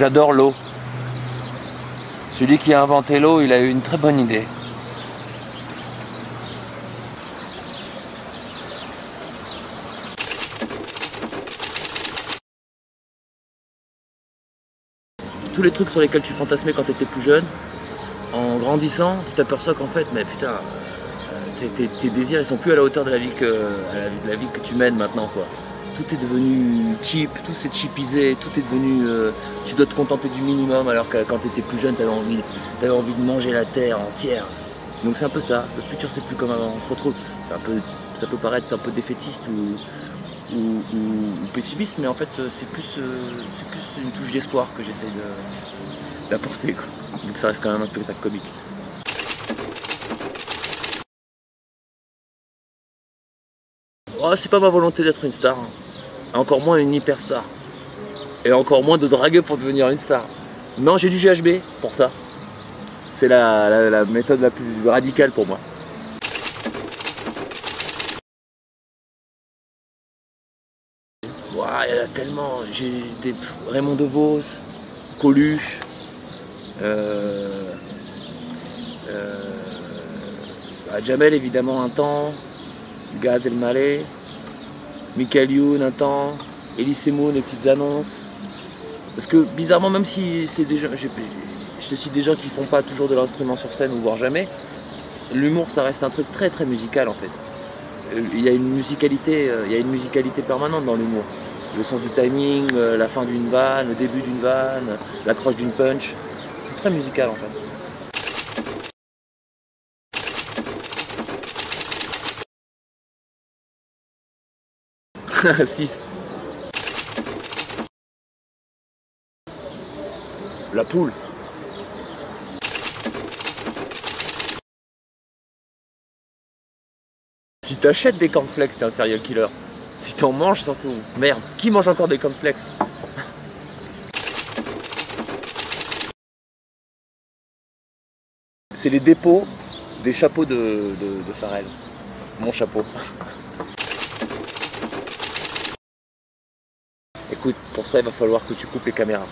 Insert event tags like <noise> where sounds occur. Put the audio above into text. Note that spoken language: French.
J'adore l'eau. Celui qui a inventé l'eau, il a eu une très bonne idée. Tous les trucs sur lesquels tu fantasmais quand tu étais plus jeune, en grandissant, tu t'aperçois qu'en fait, mais putain, euh, tes, désirs ils sont plus à la hauteur de la vie que, de la vie que tu mènes maintenant quoi. Tout est devenu cheap, tout s'est cheapisé, tout est devenu. euh, tu dois te contenter du minimum alors que quand tu étais plus jeune, tu avais envie, envie de manger la terre entière. Donc c'est un peu ça. Le futur c'est plus comme avant. On se retrouve. Un peu, ça peut paraître un peu défaitiste ou, pessimiste, mais en fait euh, c'est plus, euh, plus une touche d'espoir que j'essaye d'apporter. Vu que ça reste quand même un spectacle comique. Oh, c'est pas ma volonté d'être une star. Encore moins une hyper star. Et encore moins de draguer pour devenir une star. Non, j'ai du GHB pour ça. C'est la, méthode la plus radicale pour moi. Ouah, il y en a tellement. J'ai des Raymond DeVos, Coluche, euh, euh, Jamel évidemment un temps, Gad Elmaleh, Michael un temps, Elise Moon, les petites annonces. Parce que bizarrement, même si c'est des gens, je des gens qui font pas toujours de l'instrument sur scène ou voire jamais, l'humour ça reste un truc très très musical en fait. Euh, Il y a une musicalité, euh, il y a une musicalité permanente dans l'humour. Le sens du timing, euh, la fin d'une vanne, le début d'une vanne, l'accroche d'une punch. C'est très musical en fait. <laughs> Six. La poule. Si t'achètes des cornflakes, t'es un serial killer. Si t'en manges surtout. Merde, qui mange encore des cornflakes? C'est les dépôts des chapeaux de, de, de Pharrell. Mon chapeau. <laughs> Écoute, pour ça, il va falloir que tu coupes les caméras.